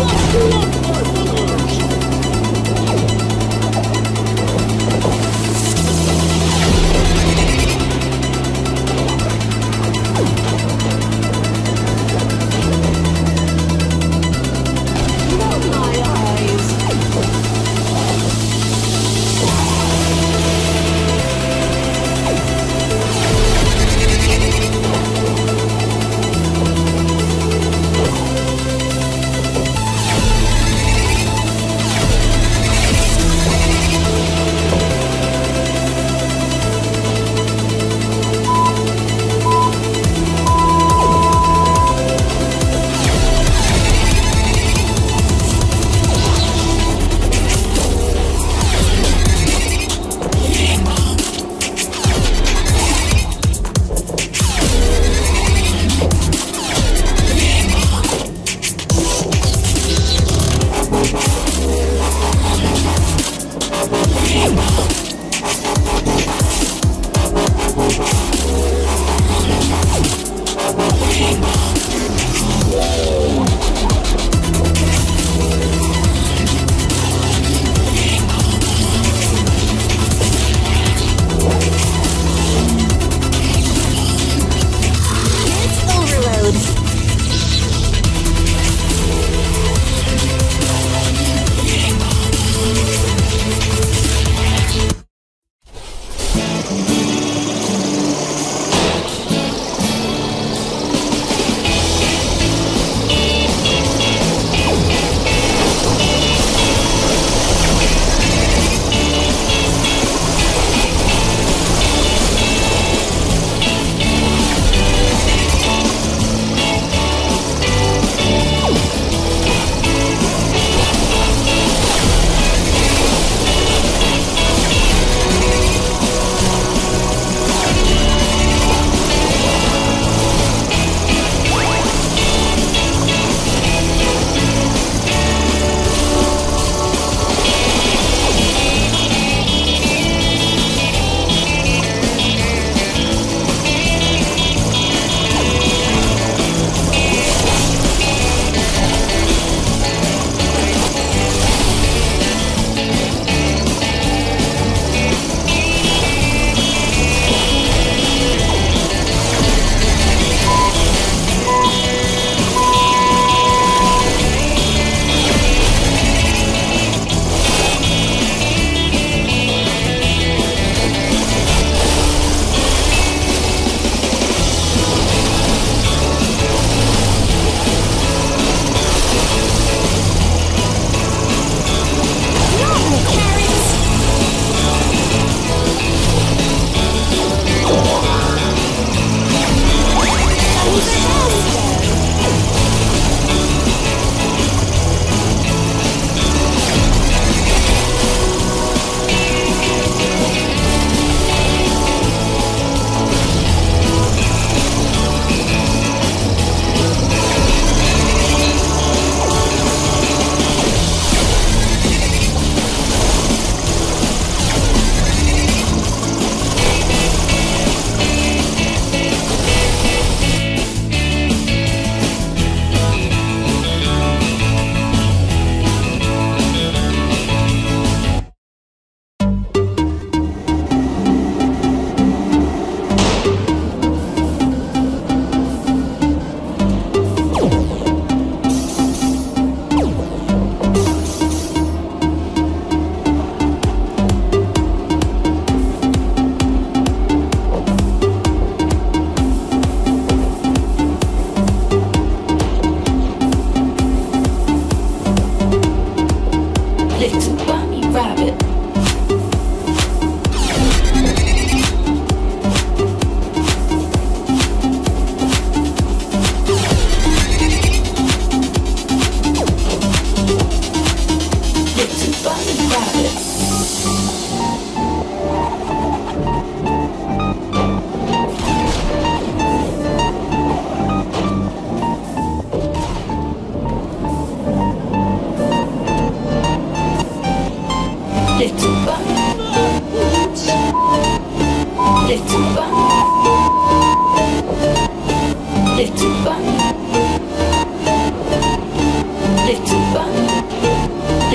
Look!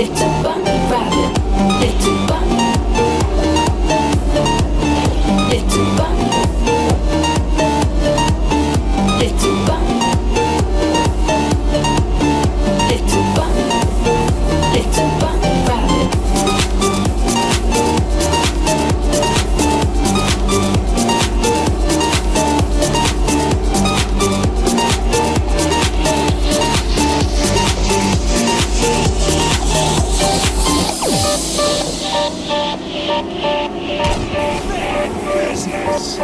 It's a bummer. Business.